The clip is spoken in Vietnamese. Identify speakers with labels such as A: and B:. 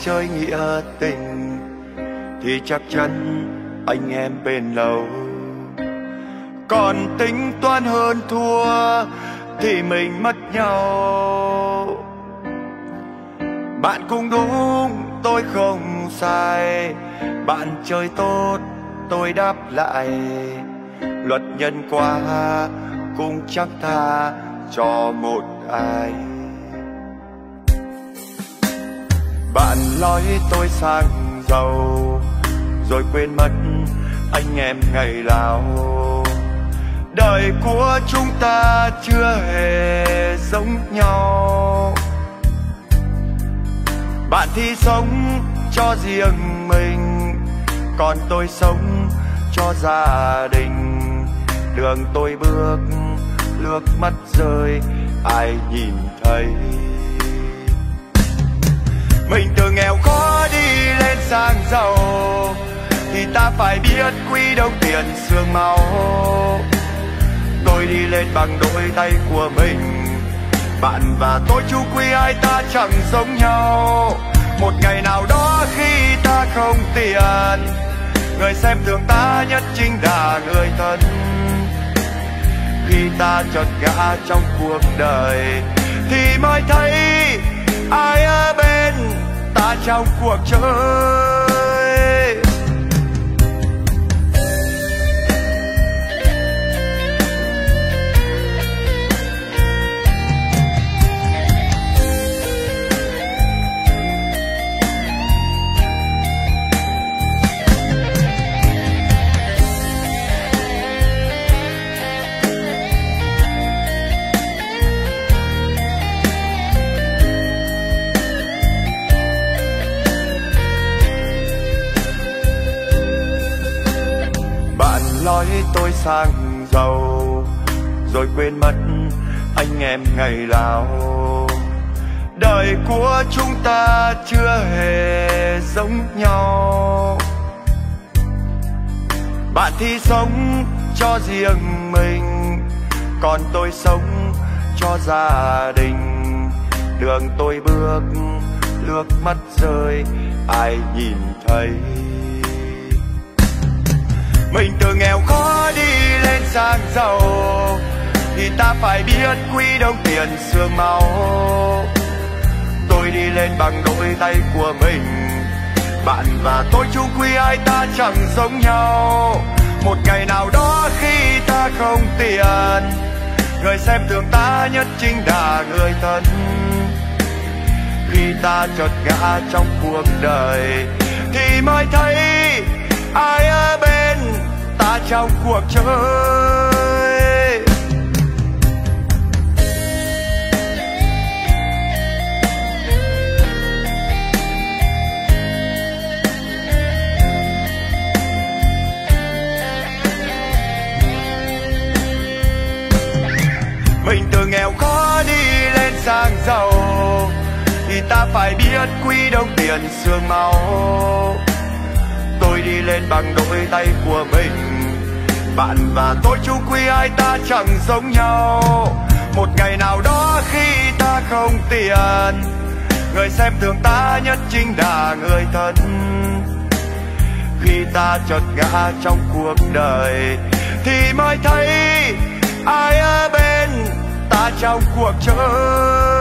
A: chơi nghĩa tình, thì chắc chắn anh em bên lâu còn tính toán hơn thua, thì mình mất nhau. Bạn cũng đúng, tôi không sai. Bạn chơi tốt, tôi đáp lại. Luật nhân quả cũng chắc tha cho một ai. Bạn nói tôi sang giàu, rồi quên mất anh em ngày nào. Đời của chúng ta chưa hề giống nhau. Bạn thì sống cho riêng mình, còn tôi sống cho gia đình. Đường tôi bước, nước mắt rơi, ai nhìn thấy? Mình từ nghèo khó đi lên sang giàu, thì ta phải biết quý đồng tiền xương máu. Tôi đi lên bằng đôi tay của mình, bạn và tôi chú quý ai ta chẳng giống nhau. Một ngày nào đó khi ta không tiền, người xem thường ta nhất chính là người thân. Khi ta chợt ngã trong cuộc đời, thì mới thấy ai ở bên ta trong cuộc chơi. Tôi sang giàu, rồi quên mất anh em ngày nào. Đời của chúng ta chưa hề giống nhau. Bạn thì sống cho riêng mình, còn tôi sống cho gia đình. Đường tôi bước, nước mắt rơi, ai nhìn thấy? Mình từ nghèo khó lên sang giàu. Thì ta phải biết quý đồng tiền xương máu. Tôi đi lên bằng đôi tay của mình. Bạn và tôi chung quy ai ta chẳng giống nhau. Một ngày nào đó khi ta không tiền, người xem thường ta nhất chính là người thân. Khi ta chợt ngã trong cuộc đời, thì mới thấy ai ở bên ta trong cuộc chơi. Mình từ nghèo khó đi lên sang giàu, thì ta phải biết quý đồng tiền xương máu lên bằng đôi tay của mình. Bạn và tôi chú quy ai ta chẳng giống nhau. Một ngày nào đó khi ta không tiền người xem thường ta nhất chính là người thân. Khi ta chợt ngã trong cuộc đời, thì mới thấy ai ở bên ta trong cuộc chơi.